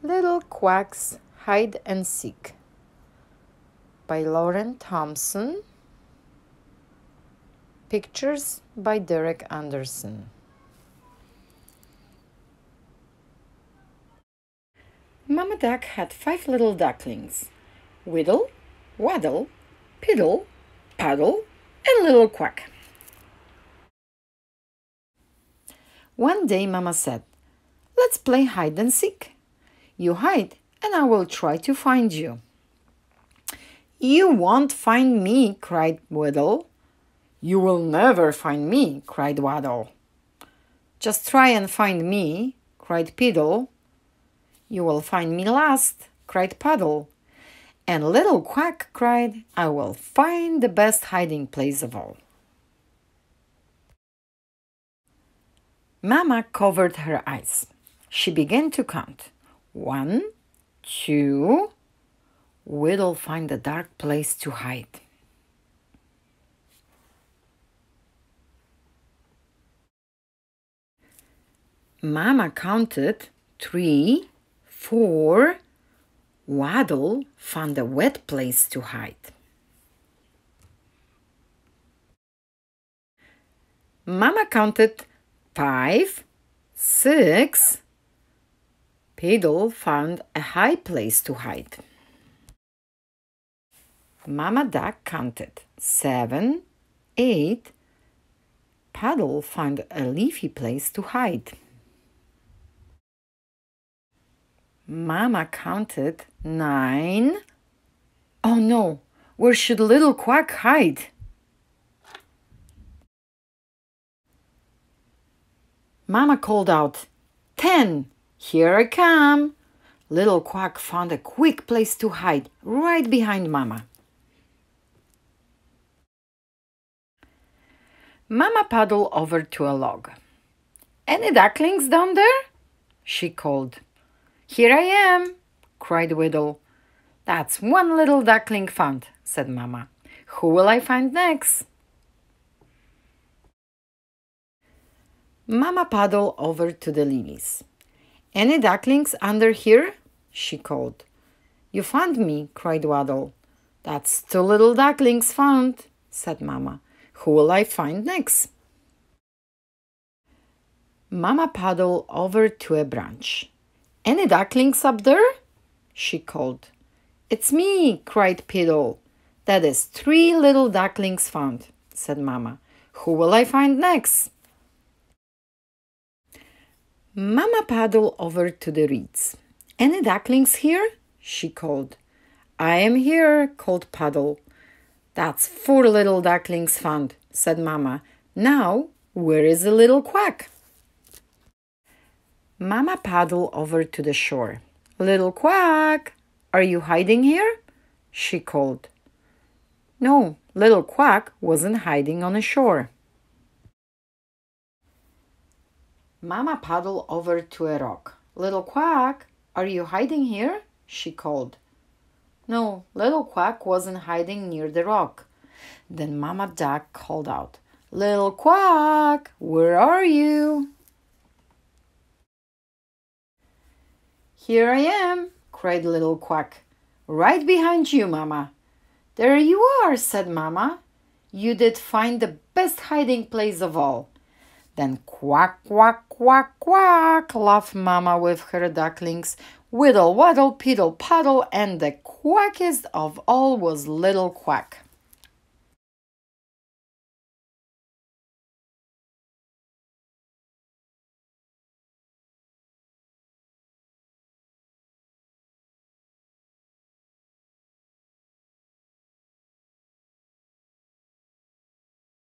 Little Quack's Hide and Seek by Lauren Thompson. Pictures by Derek Anderson. Mama Duck had five little ducklings Widdle, Waddle, Piddle, Puddle, and Little Quack. One day Mama said, Let's play hide and seek. You hide, and I will try to find you. You won't find me, cried Waddle. You will never find me, cried Waddle. Just try and find me, cried Piddle. You will find me last, cried Puddle. And Little Quack cried, I will find the best hiding place of all. Mama covered her eyes. She began to count. One, two. Widdle find a dark place to hide. Mama counted three, four. Waddle found a wet place to hide. Mama counted five, six. Piddle found a high place to hide. Mama Duck counted seven, eight. Paddle found a leafy place to hide. Mama counted nine. Oh no, where should little Quack hide? Mama called out, Ten, here I come. Little Quack found a quick place to hide right behind Mama. Mama paddled over to a log. Any ducklings down there? she called. Here I am, cried Widdle. That's one little duckling found, said Mama. Who will I find next? Mama paddled over to the lilies. Any ducklings under here? she called. You found me, cried Waddle. That's two little ducklings found, said Mama. Who will I find next? Mama paddled over to a branch. Any ducklings up there? she called. It's me, cried Piddle. That is three little ducklings found, said Mama. Who will I find next? Mama paddled over to the reeds. Any ducklings here? she called. I am here, called Puddle. That's four little ducklings found, said Mama. Now, where is the little quack? Mama paddled over to the shore. Little Quack, are you hiding here? she called. No, Little Quack wasn't hiding on the shore. Mama paddled over to a rock. Little Quack, are you hiding here? she called. No, Little Quack wasn't hiding near the rock. Then Mama Duck called out, Little Quack, where are you? Here I am, cried Little Quack. Right behind you, Mama. There you are, said Mama. You did find the best hiding place of all. Then quack, quack, quack, quack, laughed Mamma with her ducklings. Widdle, waddle, piddle, puddle, and the quackest of all was Little Quack.